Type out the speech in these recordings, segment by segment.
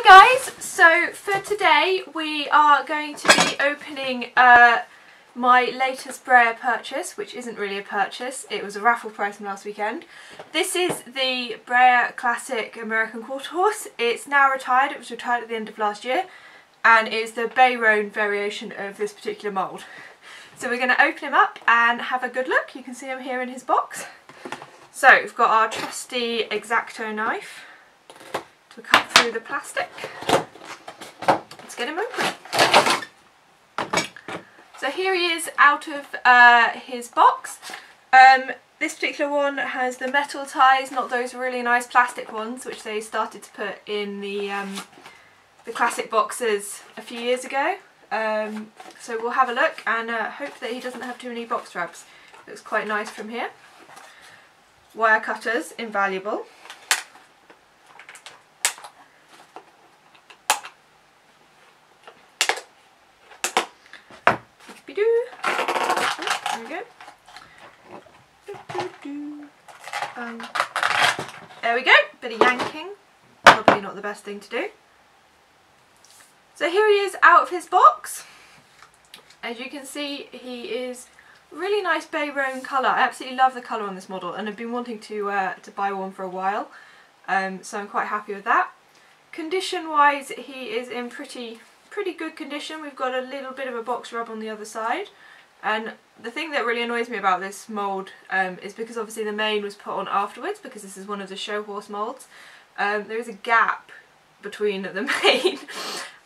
Hi guys, so for today we are going to be opening uh, my latest Breyer purchase, which isn't really a purchase, it was a raffle prize from last weekend. This is the Breyer Classic American Quarter Horse. It's now retired, it was retired at the end of last year, and is the Bay-Roan variation of this particular mould. So we're going to open him up and have a good look. You can see him here in his box. So we've got our trusty X-Acto knife to cut through the plastic. Let's get him open. So here he is out of uh, his box. Um, this particular one has the metal ties, not those really nice plastic ones which they started to put in the um, the classic boxes a few years ago. Um, so we'll have a look and uh, hope that he doesn't have too many box wraps. Looks quite nice from here. Wire cutters, invaluable. There we go. Um, there we go, bit of yanking. Probably not the best thing to do. So here he is out of his box. As you can see, he is really nice Bay-Roan colour. I absolutely love the colour on this model and I've been wanting to, uh, to buy one for a while. Um, so I'm quite happy with that. Condition wise, he is in pretty pretty good condition. We've got a little bit of a box rub on the other side. And the thing that really annoys me about this mould um, is because obviously the mane was put on afterwards because this is one of the show horse moulds. Um, there is a gap between the mane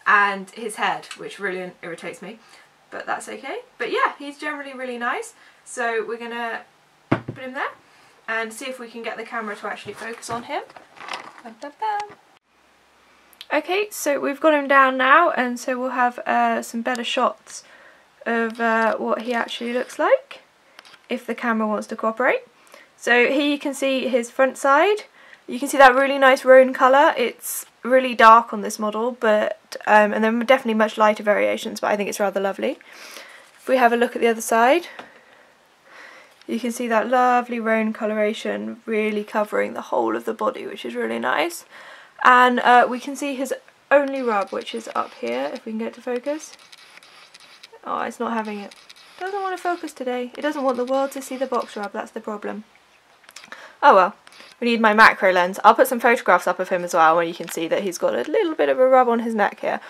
and his head which really irritates me but that's okay. But yeah he's generally really nice so we're gonna put him there and see if we can get the camera to actually focus on him. Okay so we've got him down now and so we'll have uh, some better shots of uh, what he actually looks like if the camera wants to cooperate. So here you can see his front side. You can see that really nice roan colour. It's really dark on this model but um, and there are definitely much lighter variations but I think it's rather lovely. If we have a look at the other side you can see that lovely roan coloration really covering the whole of the body which is really nice and uh, we can see his only rub which is up here if we can get to focus Oh, it's not having it. Doesn't want to focus today. It doesn't want the world to see the box rub, that's the problem. Oh well, we need my macro lens. I'll put some photographs up of him as well where you can see that he's got a little bit of a rub on his neck here.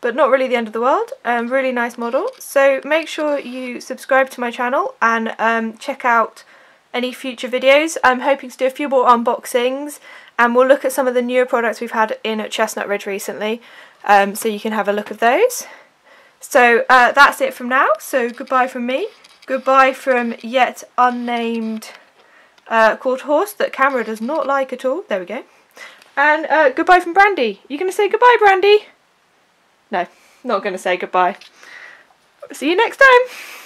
But not really the end of the world. Um, really nice model. So make sure you subscribe to my channel and um, check out any future videos. I'm hoping to do a few more unboxings and we'll look at some of the newer products we've had in Chestnut Ridge recently um, so you can have a look of those. So uh, that's it from now. So goodbye from me. Goodbye from yet unnamed uh, quarter horse that camera does not like at all. There we go. And uh, goodbye from Brandy. You going to say goodbye, Brandy? No, not going to say goodbye. See you next time.